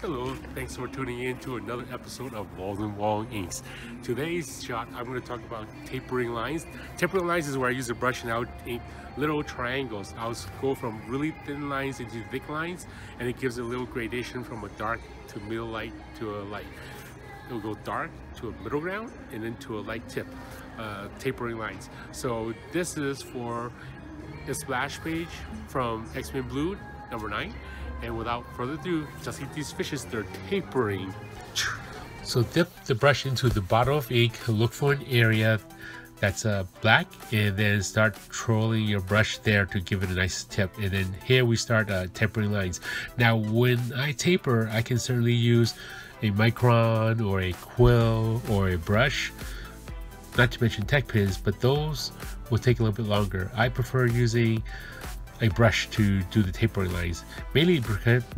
Hello, thanks for tuning in to another episode of Walden Wong Inks. Today's shot, I'm going to talk about tapering lines. Tapering lines is where I use a brush and I'll ink little triangles. I'll go from really thin lines into thick lines and it gives a little gradation from a dark to middle light to a light. It'll go dark to a middle ground and then to a light tip, uh, tapering lines. So this is for a splash page from X-Men Blue, number 9 and without further ado, just eat these fishes, they're tapering. So dip the brush into the bottle of ink, look for an area that's uh, black and then start trolling your brush there to give it a nice tip. And then here we start uh, tapering lines. Now when I taper I can certainly use a micron or a quill or a brush not to mention tech pens but those will take a little bit longer. I prefer using a brush to do the tapering lines mainly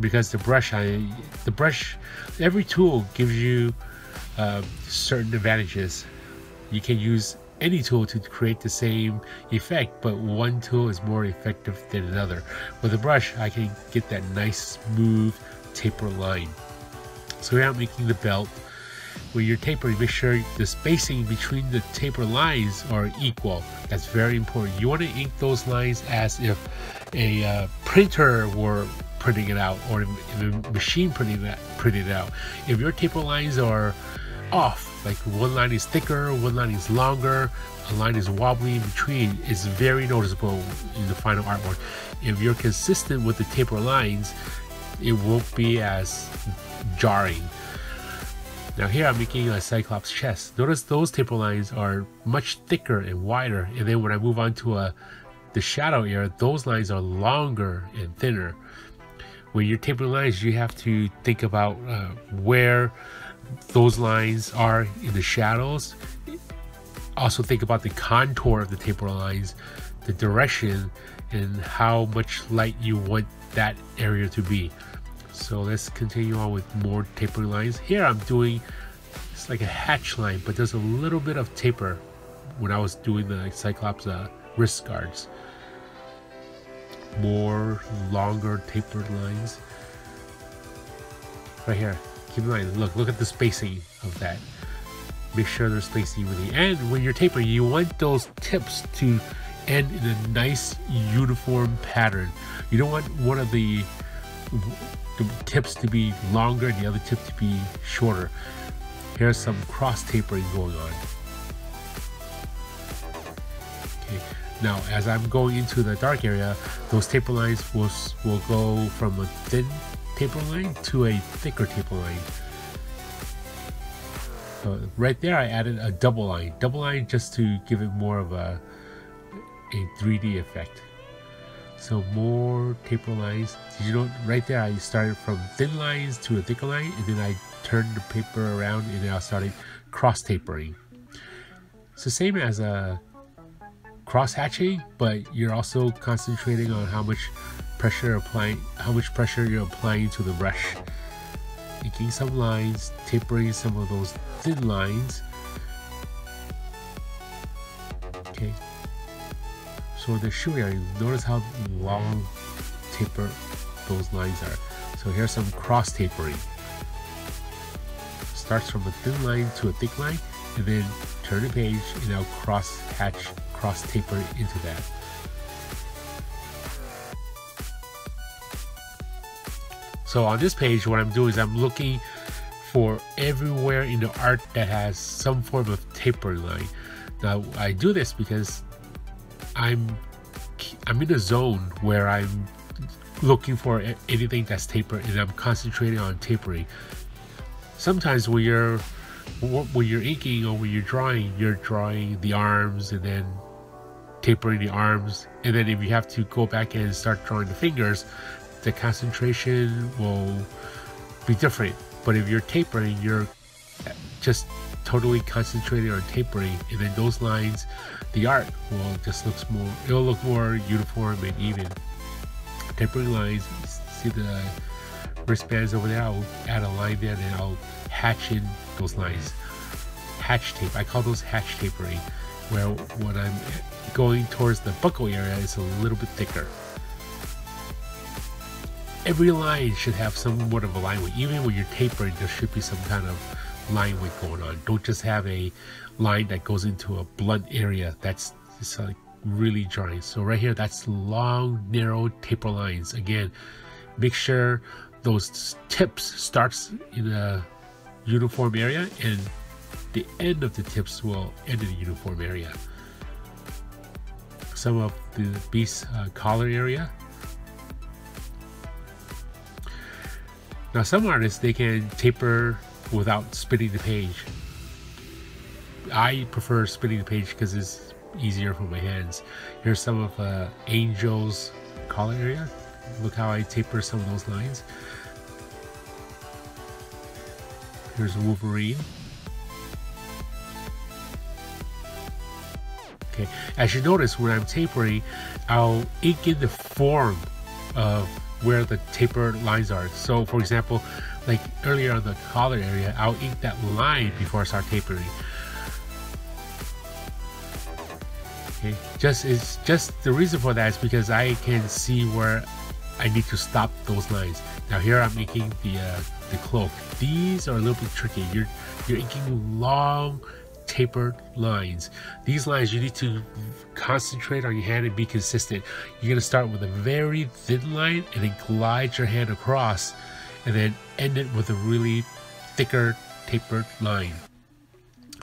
because the brush I the brush every tool gives you uh, certain advantages. You can use any tool to create the same effect but one tool is more effective than another. With a brush I can get that nice smooth taper line. So I'm making the belt when you're tapering, make sure the spacing between the taper lines are equal. That's very important. You want to ink those lines as if a uh, printer were printing it out or a machine printing that printing it out. If your taper lines are off, like one line is thicker, one line is longer, a line is wobbly in between, it's very noticeable in the final artwork. If you're consistent with the taper lines, it won't be as jarring. Now here I'm making a Cyclops chest. Notice those taper lines are much thicker and wider. And then when I move on to a, uh, the shadow area, those lines are longer and thinner. When you're tapering lines, you have to think about uh, where those lines are in the shadows. Also think about the contour of the taper lines, the direction, and how much light you want that area to be. So let's continue on with more tapering lines. Here I'm doing, it's like a hatch line, but there's a little bit of taper when I was doing the Cyclops uh, wrist guards. More longer tapered lines. Right here, keep in mind, look, look at the spacing of that. Make sure there's spacing evenly. And when you're tapering, you want those tips to end in a nice uniform pattern. You don't want one of the tips to be longer and the other tip to be shorter. Here's some cross tapering going on. Okay, now as I'm going into the dark area, those taper lines will, will go from a thin taper line to a thicker taper line. So right there I added a double line. Double line just to give it more of a, a 3D effect. So more taper lines. Did you know right there I started from thin lines to a thicker line and then I turned the paper around and then I started cross tapering. It's the same as a cross hatching, but you're also concentrating on how much pressure applying how much pressure you're applying to the brush. Making some lines, tapering some of those thin lines. Okay, so the shoe area, notice how long taper those lines are. So here's some cross tapering. Starts from a thin line to a thick line, and then turn the page and now cross hatch, cross taper into that. So on this page, what I'm doing is I'm looking for everywhere in the art that has some form of taper line. Now I do this because I'm I'm in a zone where I'm looking for anything that's tapered and I'm concentrating on tapering. Sometimes when you're when you're inking or when you're drawing, you're drawing the arms and then tapering the arms, and then if you have to go back and start drawing the fingers, the concentration will be different. But if you're tapering, you're just totally concentrated on tapering, and then those lines, the art will just looks more, it'll look more uniform and even. Tapering lines, see the wristbands over there, I'll add a line there and I'll hatch in those lines. Hatch tape, I call those hatch tapering, where when I'm going towards the buckle area, it's a little bit thicker. every line should have somewhat of a line weight. Even when you're tapering, there should be some kind of line weight going on. Don't just have a line that goes into a blunt area. That's just like really dry. So right here, that's long, narrow taper lines. Again, make sure those tips starts in a uniform area and the end of the tips will end in a uniform area. Some of the beast uh, collar area. Now some artists, they can taper without spinning the page. I prefer spinning the page because it's easier for my hands. Here's some of uh, Angel's collar area. Look how I taper some of those lines. Here's Wolverine. Okay, as you notice when I'm tapering, I'll ink in the form of where the taper lines are. So for example, like earlier on the collar area, I'll ink that line before I start tapering. Okay, just it's just the reason for that is because I can see where I need to stop those lines. Now here I'm inking the uh, the cloak. These are a little bit tricky. You're you're inking long tapered lines. These lines you need to concentrate on your hand and be consistent. You're gonna start with a very thin line and then glide your hand across and then end it with a really thicker tapered line.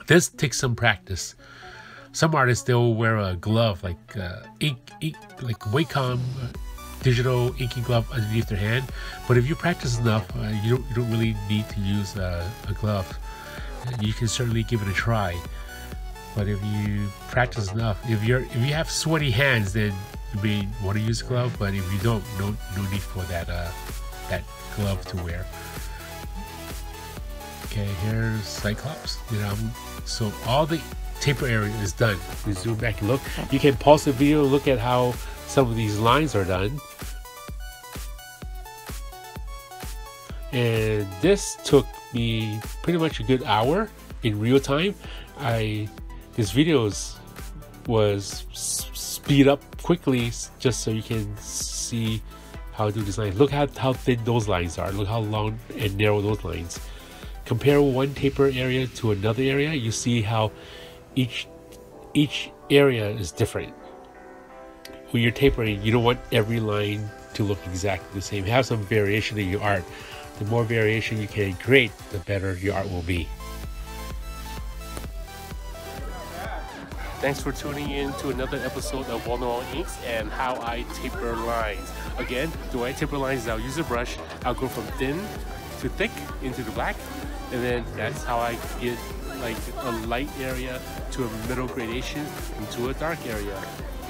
This takes some practice some artists they'll wear a glove like uh, ink, ink like Wacom uh, digital inking glove underneath their hand. But if you practice enough, uh, you, don't, you don't really need to use uh, a glove. You can certainly give it a try. But if you practice enough, if you're if you have sweaty hands, then you may want to use a glove. But if you don't, no no need for that uh, that glove to wear. Okay, here's Cyclops. You know, so all the taper area is done. You zoom back and look. You can pause the video, look at how some of these lines are done. And this took me pretty much a good hour in real time. I this videos was speed up quickly just so you can see how to line. Look at how thin those lines are. Look how long and narrow those lines. Compare one taper area to another area. You see how each each area is different. When you're tapering, you don't want every line to look exactly the same. Have some variation in your art. The more variation you can create, the better your art will be. Thanks for tuning in to another episode of Wall Inks and how I taper lines. Again, the way I taper lines is I'll use a brush, I'll go from thin to thick into the black, and then that's how I get like a light area to a middle gradation into a dark area.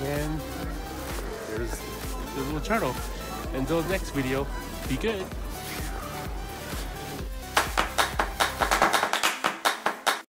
And there's the little turtle. Until next video, be good.